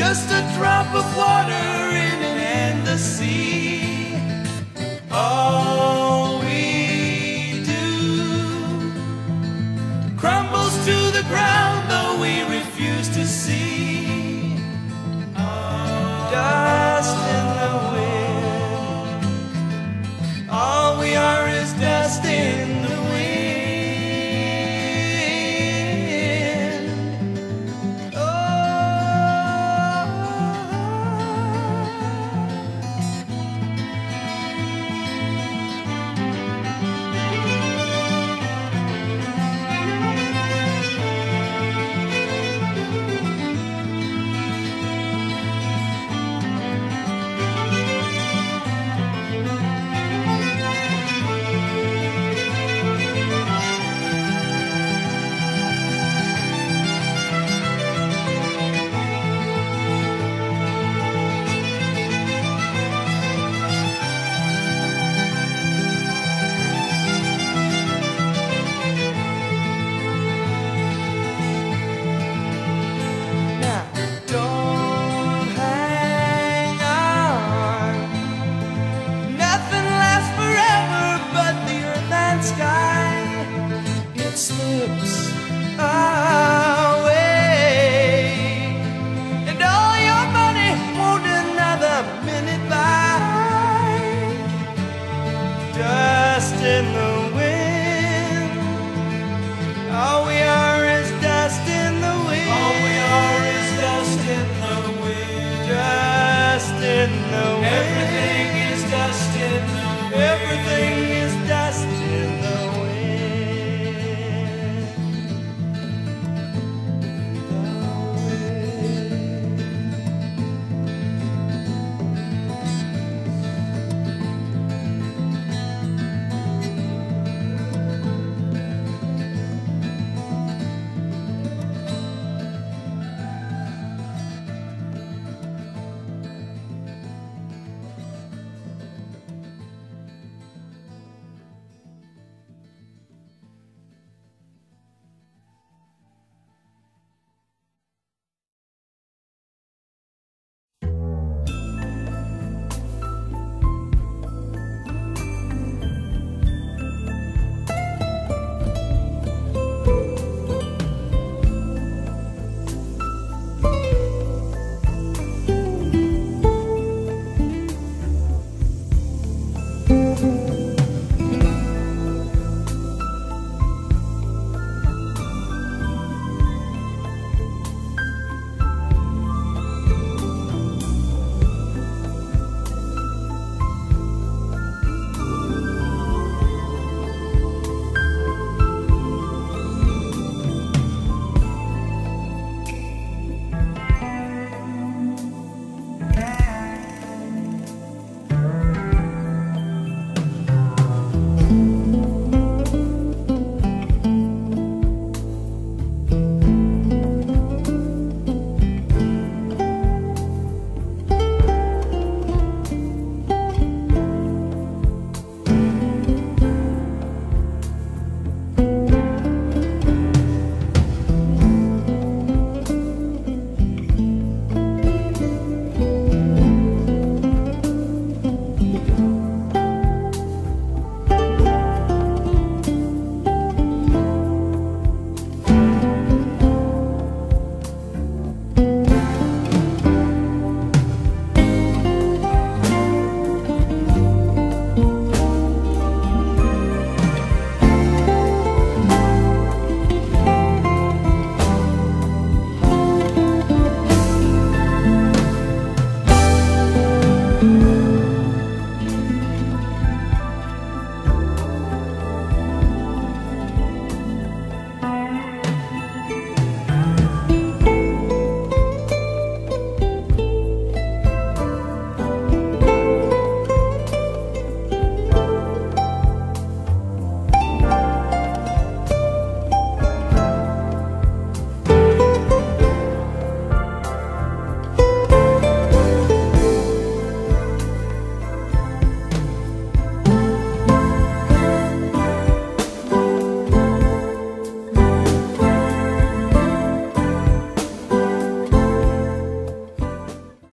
just a drop of water in an endless sea. All we do crumbles to the ground, though we.